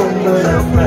con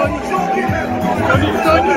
Tony